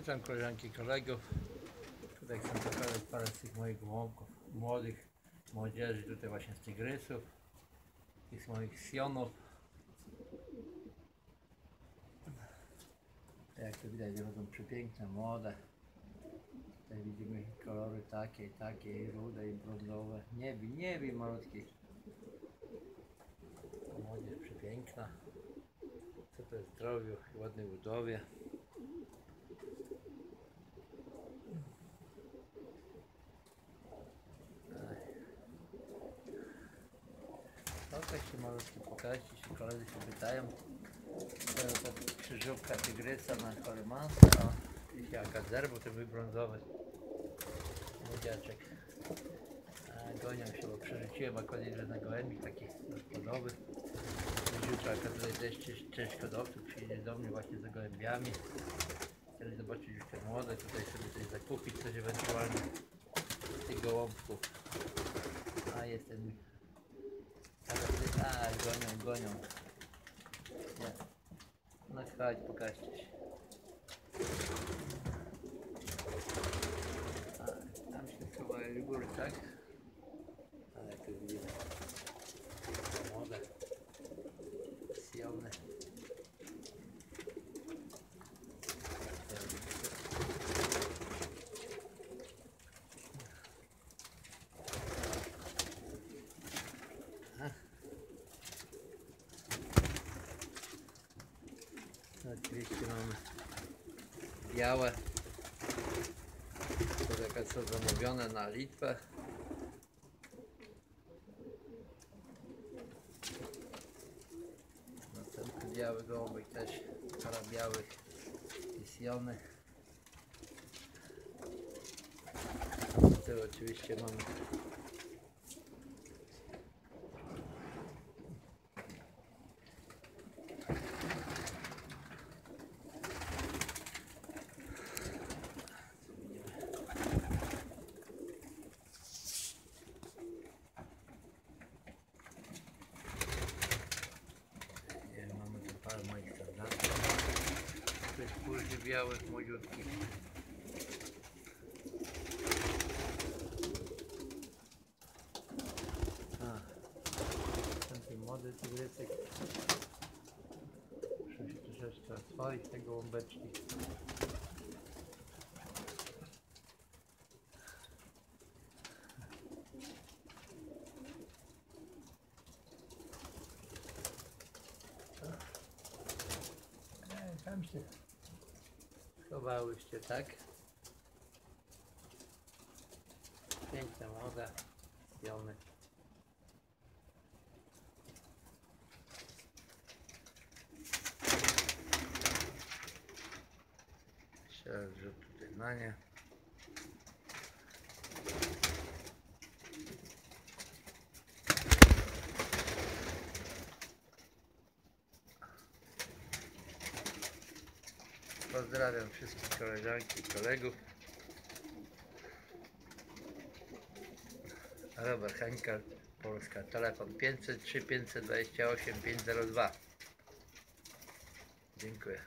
Witam koleżanki i kolegów. Tutaj chcę pokazać parę z tych moich gołąbków młodych, młodzieży tutaj właśnie z tygrysów z moich sionów. Jak to widać, będą przepiękne, młode. Tutaj widzimy kolory takie i takie, i rude, i brązowe. Niebi, niebi malutki. Młodzież przepiękna. Super zdrowiu i ładnej budowie. Pokaż się malutki, pokaż się, koledzy się pytają. To jest krzyżówka tygrysa na Korymansa, a dzisiaj jaka zerbu, to był. Młodziaczek. Gonią się, bo przerzuciłem akurat jeden na gołębik, taki rozkładowy. Jutro akurat też część, hodowców przyjdzie do mnie właśnie za gołębiami. Chcieli zobaczyć już te młode, tutaj sobie coś zakupić, coś ewentualnie z tych gołąbków. A jest ten mój ale tak, gonią, gonią. Nie. No chodź, pokażcie się. A, tam się schowali w górę, tak? Ale tu widzimy. Młode. Sione. Oczywiście mamy białe. Takie są zamówione na Litwę. Następny biały gołąbek też para białych i siony. Tu oczywiście mamy Nie, mamy tu parę moich standardów. Później białych, młodziutkich. A, ten młody tygrysek. Muszę się troszeczkę oswoić tego łąbeczki. E, Tam schowałyście, tak? Piękna moda, jony. Myślałem, że tutaj na nie. Pozdrawiam wszystkich koleżanki i kolegów. Robert Henkel, Polska. Telefon 503 528 502. Dziękuję.